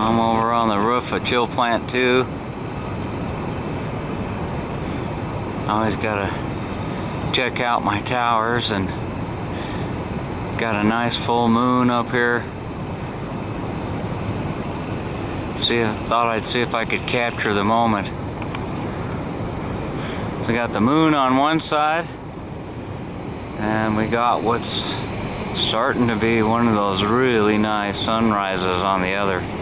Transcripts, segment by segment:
I'm over on the roof of Chill Plant 2. Always gotta check out my towers and got a nice full moon up here. See, I thought I'd see if I could capture the moment. We got the moon on one side and we got what's starting to be one of those really nice sunrises on the other.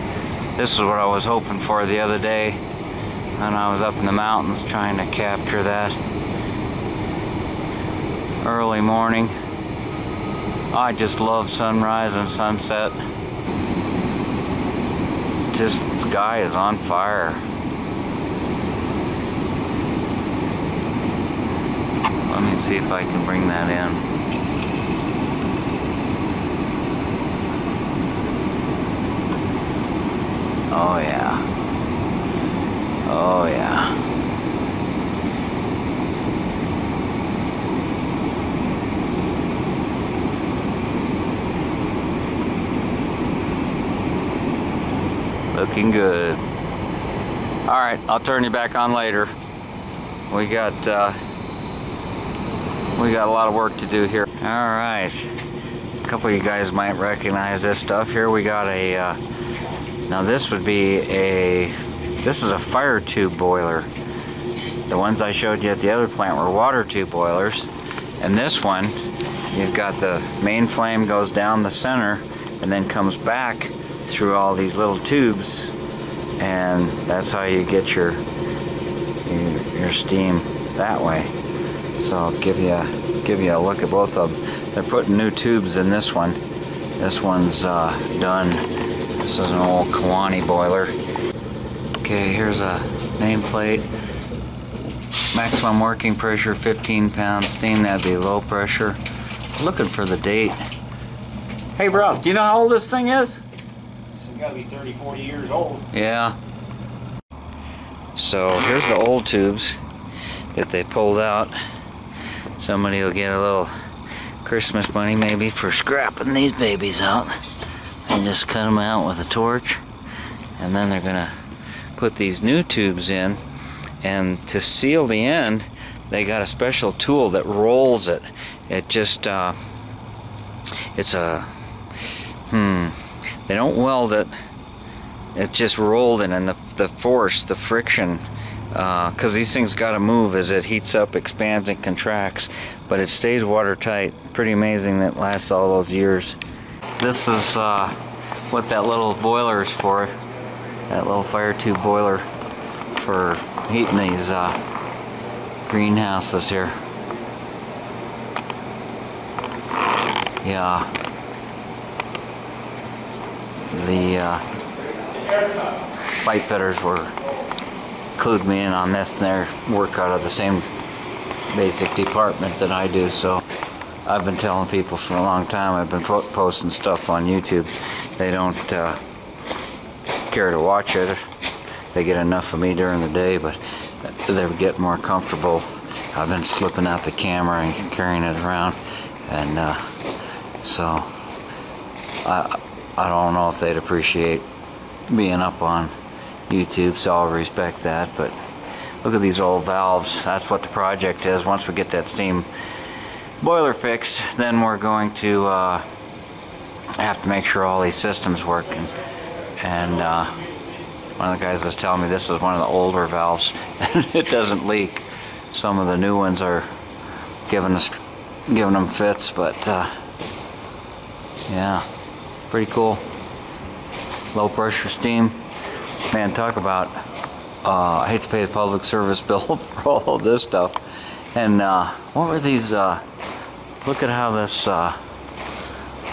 This is what I was hoping for the other day when I was up in the mountains trying to capture that early morning. I just love sunrise and sunset. The sky is on fire. Let me see if I can bring that in. Oh yeah. Oh yeah. Looking good. All right, I'll turn you back on later. We got uh, we got a lot of work to do here. All right, a couple of you guys might recognize this stuff here. We got a uh, now this would be a this is a fire tube boiler. The ones I showed you at the other plant were water tube boilers, and this one you've got the main flame goes down the center and then comes back through all these little tubes. And that's how you get your your steam that way. So I'll give you a, give you a look at both of them. They're putting new tubes in this one. This one's uh, done this is an old Kewanee boiler okay here's a nameplate maximum working pressure 15 pounds steam that'd be low pressure looking for the date hey bro do you know how old this thing is It's got to be 30, 40 years old. Yeah. So here's the old tubes that they pulled out. Somebody will get a little Christmas money maybe for scrapping these babies out. And just cut them out with a torch. And then they're gonna put these new tubes in. And to seal the end, they got a special tool that rolls it. It just, uh, it's a, hmm, they don't weld it it just rolled in and the, the force the friction because uh, these things got to move as it heats up expands and contracts but it stays watertight pretty amazing that lasts all those years this is uh, what that little boiler is for that little fire tube boiler for heating these uh, greenhouses here. Yeah. The uh, pipe fitters were clued me in on this and they work out of the same basic department that I do so I've been telling people for a long time I've been posting stuff on YouTube they don't uh, care to watch it they get enough of me during the day but they get more comfortable I've been slipping out the camera and carrying it around and uh, so I I don't know if they'd appreciate being up on YouTube, so I'll respect that. But look at these old valves. That's what the project is. Once we get that steam boiler fixed, then we're going to uh, have to make sure all these systems work. And, and uh, one of the guys was telling me this is one of the older valves, and it doesn't leak. Some of the new ones are giving us giving them fits, but uh, yeah pretty cool low pressure steam man talk about uh, I hate to pay the public service bill for all this stuff and uh, what were these uh, look at how this uh,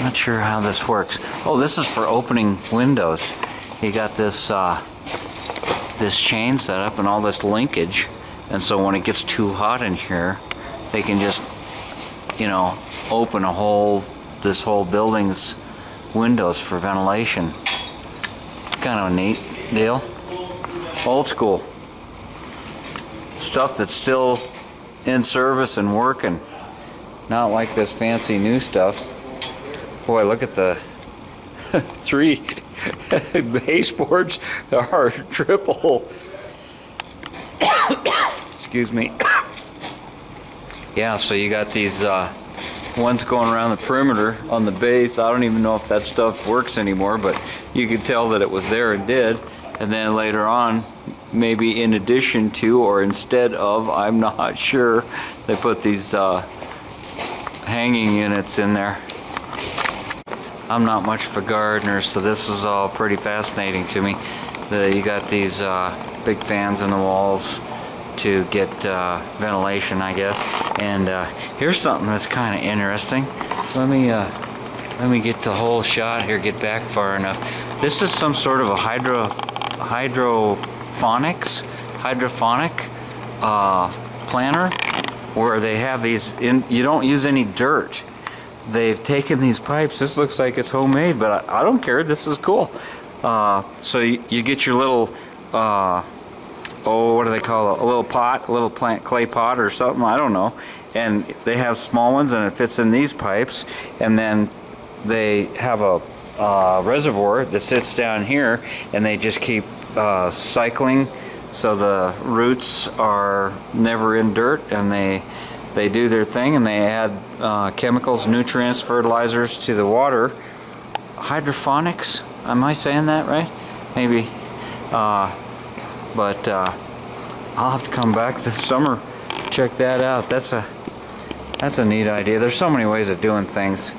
not sure how this works oh this is for opening windows you got this uh, this chain set up and all this linkage and so when it gets too hot in here they can just you know open a whole this whole building's windows for ventilation. Kind of a neat deal. Old school. Stuff that's still in service and working. Not like this fancy new stuff. Boy, look at the three baseboards are triple. Excuse me. yeah, so you got these uh, ones going around the perimeter on the base. I don't even know if that stuff works anymore, but you could tell that it was there and did. And then later on, maybe in addition to or instead of, I'm not sure, they put these uh, hanging units in there. I'm not much of a gardener, so this is all pretty fascinating to me. The, you got these uh, big fans in the walls to get uh, ventilation, I guess. And uh, here's something that's kind of interesting. Let me uh, let me get the whole shot here. Get back far enough. This is some sort of a hydro hydrophonics hydrophonic uh, planter where they have these in. You don't use any dirt. They've taken these pipes. This looks like it's homemade, but I, I don't care. This is cool. Uh, so you, you, get your little uh, oh, what do they call it? A little pot, a little plant clay pot or something. I don't know. And they have small ones, and it fits in these pipes. And then they have a uh, reservoir that sits down here, and they just keep uh, cycling. So the roots are never in dirt, and they they do their thing, and they add uh, chemicals, nutrients, fertilizers to the water. Hydroponics. Am I saying that right? Maybe. Uh, but uh, I'll have to come back this summer check that out that's a that's a neat idea there's so many ways of doing things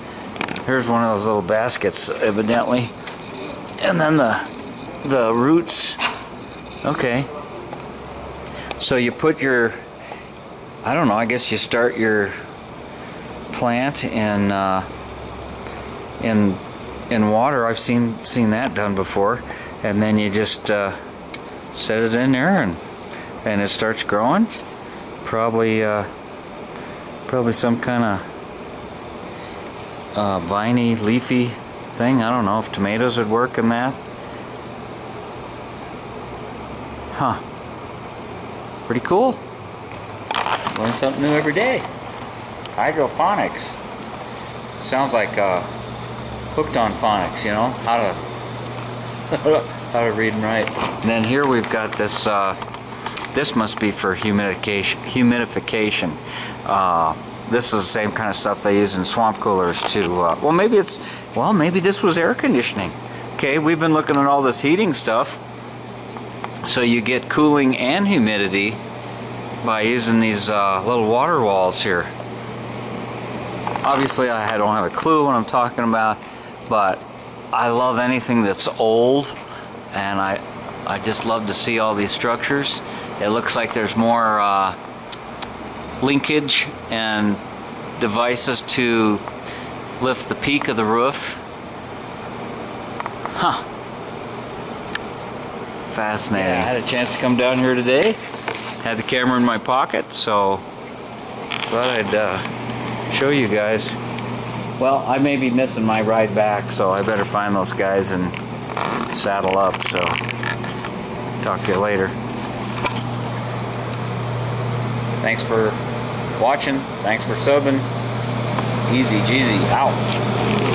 here's one of those little baskets evidently and then the the roots okay so you put your I don't know I guess you start your plant in uh, in in water. I've seen seen that done before. And then you just uh, set it in there and and it starts growing. Probably uh, probably some kind of uh, viney leafy thing. I don't know if tomatoes would work in that. Huh pretty cool learn something new every day hydrophonics sounds like uh, hooked on phonics you know how to how to read and write. And then here we've got this, uh, this must be for humidification. humidification. Uh, this is the same kind of stuff they use in swamp coolers to, uh, well maybe it's, well maybe this was air conditioning. Okay, we've been looking at all this heating stuff. So you get cooling and humidity by using these uh, little water walls here. Obviously I don't have a clue what I'm talking about, but I love anything that's old and I, I just love to see all these structures. It looks like there's more uh, linkage and devices to lift the peak of the roof. Huh. Fascinating. Yeah, I had a chance to come down here today. Had the camera in my pocket, so thought I'd uh, show you guys. Well, I may be missing my ride back, so I better find those guys and saddle up. So, talk to you later. Thanks for watching. Thanks for subbing. Easy Jeezy out.